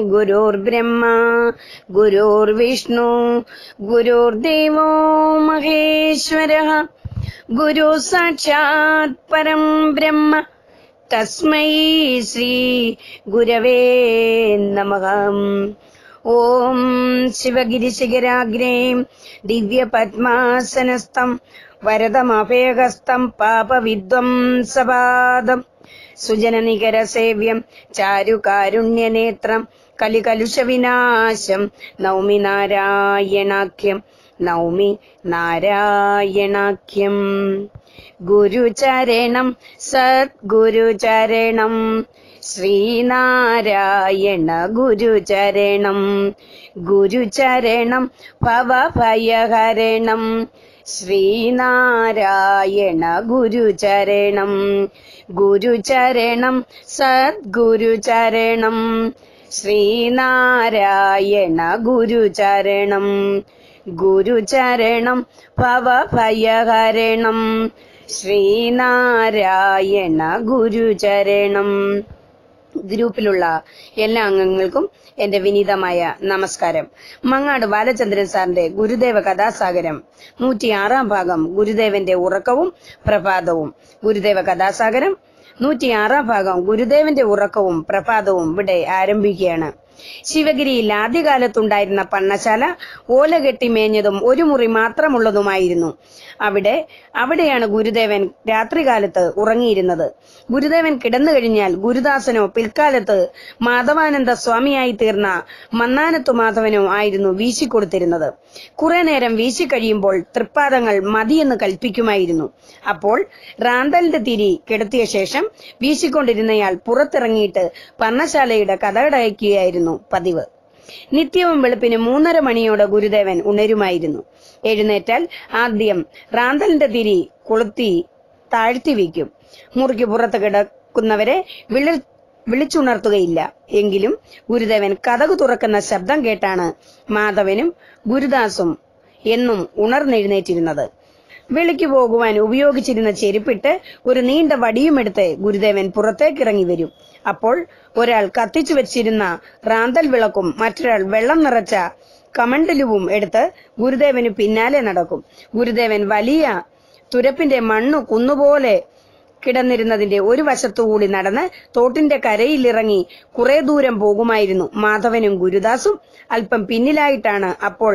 ഗുരുർബ്രഹ്മ ഗുരുർവിഷ്ണു ഗുരുർദേവോ മഹേശ്വര. ഗുരു സാക്ഷാത് പരം ബ്രഹ്മ തസ്മൈ ശ്രീ ഗുരവേ നമഃ. ഓം ശിവഗിരിശിഖരാഗ്രേ ദിവ്യപത്മാസനസ്ഥം വരദമഭയഹസ്തം പാപവിദ്വംസപാദം സേവ്യം ചാരുകാരുണ്യനേത്രം കലികലുഷവിനാശം നൗമി നാരായണാഖ്യം. നൗമി നാരായണാഖ്യം. ഗുരുചരണം സദ്ഗുരുചരണം. ശ്രീനാരായണ ഗുരുചരണം. ഗുരുചരണം ഭവഭയഹരണം. ശ്രീനാരായണ ഗുരുചരണം. ഗുരുചരണം സദ്ഗുരുചരണം. ശ്രീനാരായണ ഗുരുചരണം. ഗുരുചരണം ഭവഭയഹരണം ശ്രീനാരായണ ഗുരുചരണം. ഗ്രൂപ്പിലുള്ള എല്ലാ അംഗങ്ങൾക്കും എന്റെ വിനീതമായ നമസ്കാരം. മങ്ങാട് ബാലചന്ദ്രൻ സാറിന്റെ ഗുരുദേവ കഥാസാഗരം. നൂറ്റിയാറാം ഭാഗം ഗുരുദേവന്റെ ഉറക്കവും പ്രഭാതവും. ഗുരുദേവ കഥാസാഗരം നൂറ്റിയാറാം ഭാഗം ഗുരുദേവന്റെ ഉറക്കവും പ്രഭാതവും ഇവിടെ ആരംഭിക്കുകയാണ്. ശിവഗിരിയിൽ ആദ്യകാലത്തുണ്ടായിരുന്ന പണ്ണശാല ഓല കെട്ടി മേഞ്ഞതും ഒരു മുറി മാത്രമുള്ളതുമായിരുന്നു. അവിടെ അവിടെയാണ് ഗുരുദേവൻ രാത്രികാലത്ത് ഉറങ്ങിയിരുന്നത്. ഗുരുദേവൻ കിടന്നു കഴിഞ്ഞാൽ ഗുരുദാസനോ പിൽക്കാലത്ത് മാധവാനന്ദ സ്വാമിയായി തീർന്ന മന്നാനത്തു മാധവനോ ആയിരുന്നു വീശിക്കൊടുത്തിരുന്നത്. കുറെ നേരം വീശിക്കഴിയുമ്പോൾ തൃപ്പാദങ്ങൾ മതിയെന്ന് കൽപ്പിക്കുമായിരുന്നു. അപ്പോൾ റാന്തലിന്റെ തിരി കിടത്തിയ ശേഷം വീശിക്കൊണ്ടിരുന്നയാൾ പുറത്തിറങ്ങിയിട്ട് പർണശാലയുടെ കഥകടയ്ക്കുകയായിരുന്നു. പതിവ്. നിത്യവും വെളുപ്പിന് മൂന്നര മണിയോടെ ഗുരുദേവൻ ഉണരുമായിരുന്നു. എഴുന്നേറ്റാൽ ആദ്യം റാന്തലിന്റെ തിരി കൊളുത്തി താഴ്ത്തി വയ്ക്കും. മുറിക്ക് പുറത്ത് കിടക്കുന്നവരെ വിളി വിളിച്ചുണർത്തുകയില്ല. എങ്കിലും ഗുരുദേവൻ കഥകു തുറക്കുന്ന ശബ്ദം കേട്ടാണ് മാധവനും ഗുരുദാസും എന്നും ഉണർന്നെഴുന്നേറ്റിരുന്നത്. വെളിക്ക് പോകുവാൻ ഉപയോഗിച്ചിരുന്ന ചെരുപ്പിട്ട് ഒരു നീണ്ട വടിയുമെടുത്ത് ഗുരുദേവൻ പുറത്തേക്കിറങ്ങി വരും. അപ്പോൾ ഒരാൾ കത്തിച്ചു വെച്ചിരുന്ന റാന്തൽ വിളക്കും മറ്റൊരാൾ വെള്ളം നിറച്ച കമണ്ടലുവും എടുത്ത് ഗുരുദേവന് പിന്നാലെ നടക്കും. ഗുരുദേവൻ വലിയ തുരപ്പിന്റെ മണ്ണു കുന്നുപോലെ കിടന്നിരുന്നതിന്റെ ഒരു വശത്തുകൂടി നടന്ന് തോട്ടിന്റെ കരയിലിറങ്ങി കുറെ ദൂരം പോകുമായിരുന്നു. മാധവനും ഗുരുദാസും അല്പം പിന്നിലായിട്ടാണ് അപ്പോൾ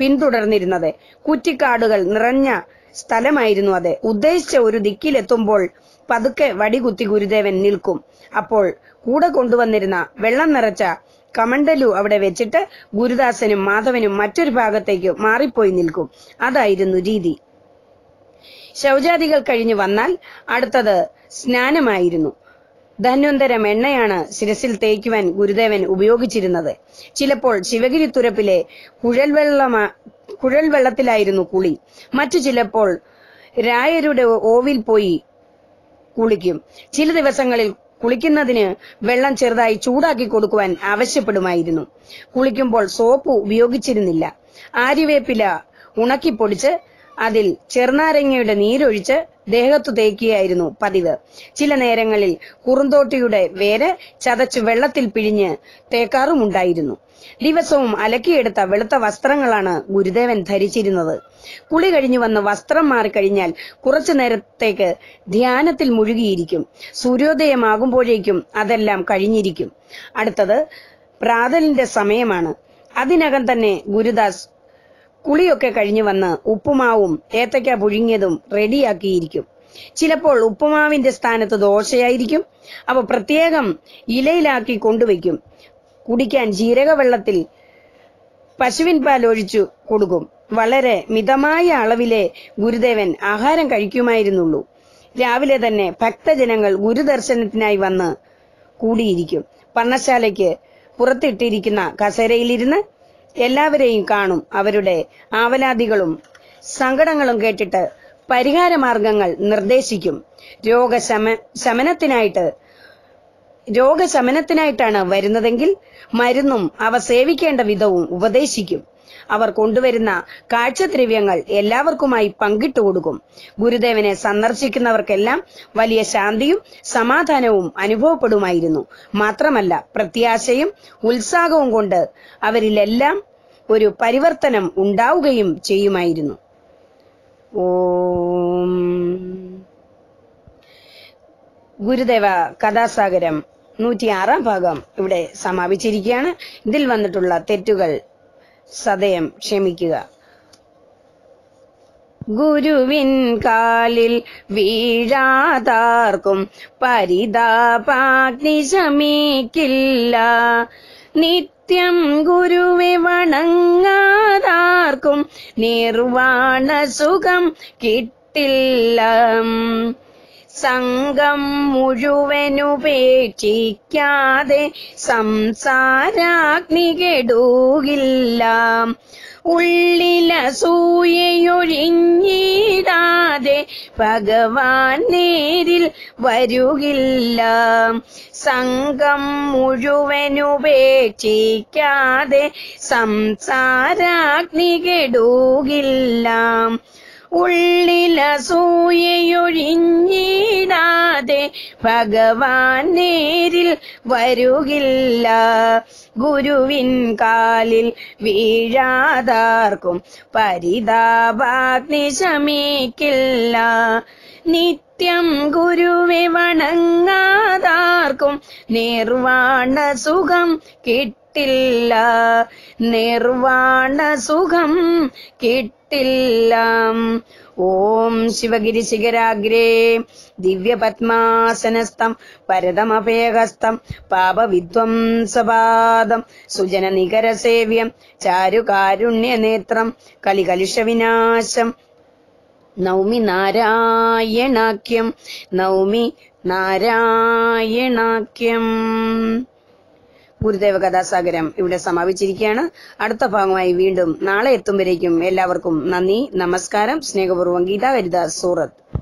പിന്തുടർന്നിരുന്നത്. കുറ്റിക്കാടുകൾ നിറഞ്ഞ സ്ഥലമായിരുന്നു അത്. ഉദ്ദേശിച്ച ഒരു ദിക്കിലെത്തുമ്പോൾ പതുക്കെ വടികുത്തി ഗുരുദേവൻ നിൽക്കും. അപ്പോൾ കൂടെ കൊണ്ടുവന്നിരുന്ന വെള്ളം നിറച്ച കമണ്ടലു അവിടെ വെച്ചിട്ട് ഗുരുദാസനും മാധവനും മറ്റൊരു ഭാഗത്തേക്ക് മാറിപ്പോയി നിൽക്കും. അതായിരുന്നു രീതി. ശൗചാദികൾ കഴിഞ്ഞു വന്നാൽ അടുത്തത് സ്നാനമായിരുന്നു. ധന്വന്തരം എണ്ണയാണ് ശിരസിൽ തേക്കുവാൻ ഗുരുദേവൻ ഉപയോഗിച്ചിരുന്നത്. ചിലപ്പോൾ ശിവഗിരി തുരപ്പിലെ കുഴൽ വെള്ളമാ കുഴൽ വെള്ളത്തിലായിരുന്നു കുളി. മറ്റു ചിലപ്പോൾ രായരുടെ ഓവിൽ പോയി കുളിക്കും. ചില ദിവസങ്ങളിൽ കുളിക്കുന്നതിന് വെള്ളം ചെറുതായി ചൂടാക്കി കൊടുക്കുവാൻ ആവശ്യപ്പെടുമായിരുന്നു. കുളിക്കുമ്പോൾ സോപ്പ് ഉപയോഗിച്ചിരുന്നില്ല. ആര്യവേപ്പില ഉണക്കിപ്പൊടിച്ച് അതിൽ ചെറുനാരങ്ങയുടെ നീരൊഴിച്ച് ദേഹത്തു തേക്കുകയായിരുന്നു പതിവ്. ചില നേരങ്ങളിൽ കുറുന്തോട്ടിയുടെ വേര് ചതച്ച് വെള്ളത്തിൽ പിഴിഞ്ഞ് തേക്കാറുമുണ്ടായിരുന്നു. ദിവസവും അലക്കിയെടുത്ത വെളുത്ത വസ്ത്രങ്ങളാണ് ഗുരുദേവൻ ധരിച്ചിരുന്നത്. കുളി കഴിഞ്ഞു വന്ന് വസ്ത്രം മാറിക്കഴിഞ്ഞാൽ കുറച്ചു നേരത്തേക്ക് ധ്യാനത്തിൽ മുഴുകിയിരിക്കും. സൂര്യോദയമാകുമ്പോഴേക്കും അതെല്ലാം കഴിഞ്ഞിരിക്കും. അടുത്തത് പ്രാതലിന്റെ സമയമാണ്. അതിനകം തന്നെ ഗുരുദാസ് കുളിയൊക്കെ കഴിഞ്ഞു വന്ന് ഉപ്പുമാവും ഏത്തക്ക പുഴുങ്ങിയതും റെഡിയാക്കിയിരിക്കും. ചിലപ്പോൾ ഉപ്പുമാവിന്റെ സ്ഥാനത്ത് ദോശയായിരിക്കും. അവ പ്രത്യേകം ഇലയിലാക്കി കൊണ്ടുവയ്ക്കും. കുടിക്കാൻ ജീരകവെള്ളത്തിൽ പശുവിൻ പാൽ ഒഴിച്ചു കൊടുക്കും. വളരെ മിതമായ അളവിലെ ഗുരുദേവൻ ആഹാരം കഴിക്കുമായിരുന്നുള്ളൂ. രാവിലെ തന്നെ ഭക്തജനങ്ങൾ ഗുരുദർശനത്തിനായി വന്ന് കൂടിയിരിക്കും. പർണശാലയ്ക്ക് പുറത്തിട്ടിരിക്കുന്ന കസേരയിലിരുന്ന് എല്ലാവരെയും കാണും അവരുടെ ആവലാദികളും സങ്കടങ്ങളും കേട്ടിട്ട് പരിഹാരമാർഗങ്ങൾ നിർദ്ദേശിക്കും. രോഗശമ ശമനത്തിനായിട്ട് രോഗശമനത്തിനായിട്ടാണ് വരുന്നതെങ്കിൽ മരുന്നും അവ സേവിക്കേണ്ട വിധവും ഉപദേശിക്കും. അവർ കൊണ്ടുവരുന്ന കാഴ്ചദ്രവ്യങ്ങൾ എല്ലാവർക്കുമായി പങ്കിട്ടു കൊടുക്കും ഗുരുദേവനെ സന്ദർശിക്കുന്നവർക്കെല്ലാം വലിയ ശാന്തിയും സമാധാനവും അനുഭവപ്പെടുമായിരുന്നു. മാത്രമല്ല പ്രത്യാശയും ഉത്സാഹവും കൊണ്ട് അവരിലെല്ലാം ഒരു പരിവർത്തനം ഉണ്ടാവുകയും ചെയ്യുമായിരുന്നു. ഓം. ഗുരുദേവ കഥാസാഗരം നൂറ്റിയാറാം ഭാഗം ഇവിടെ സമാപിച്ചിരിക്കുകയാണ്. ഇതിൽ വന്നിട്ടുള്ള തെറ്റുകൾ സദയം ക്ഷമിക്കുക. ഗുരുവിൻ കാലിൽ വീഴാതാർക്കും പരിതാപാഗ്നി ശമിക്കില്ല. നിത്യം ഗുരുവെ വണങ്ങാതാർക്കും നിർവാണ സുഖം കിട്ടില്ല. സംഘം മുഴുവനുപേക്ഷിക്കാതെ സംസാരാഗ്നി കെടുകില്ല ഉള്ളിലസൂയയൊഴിഞ്ഞിടാതെ ഭഗവാൻ നേരിൽ വരുകില്ല. സംഘം മുഴുവനുപേക്ഷിക്കാതെ സംസാരാഗ്നി കെടുകില്ല ഉള്ളിലസൂയയൊഴിഞ്ഞിടാതെ ഭഗവാൻ നേരിൽ വരുകില്ല. ഗുരുവിൻ കാലിൽ വീഴാതാർക്കും പരിതാപാഗ്നി ശമിക്കില്ല. നിത്യം ഗുരുവെ വണങ്ങാതാർക്കും നിർവാണ സുഖം കിട്ടില്ല. നിർവാണ സുഖം കിട്ടില്ല. ഓം ശിവഗിരി ശിഖരാഗ്രേ. ദിവ്യപത്മാസനസ്ഥം പരതമഭയഹസ്തം പാപവിധ്വംസപാദം സുജന നികരസേവ്യം ചാരുകാരുണ്യനേത്രം കലികലുഷവിനാശം നൗമി നാരായണാക്യം. നൗമി നാരായണാക്യം. ഗുരുദേവ കഥാസാഗരം ഇവിടെ സമാപിച്ചിരിക്കുകയാണ്. അടുത്ത ഭാഗമായി വീണ്ടും നാളെ എത്തുമ്പോഴേക്കും എല്ലാവർക്കും നന്ദി നമസ്കാരം. സ്നേഹപൂർവം ഗീതാ ഹരിദാസ് സൂറത്ത്.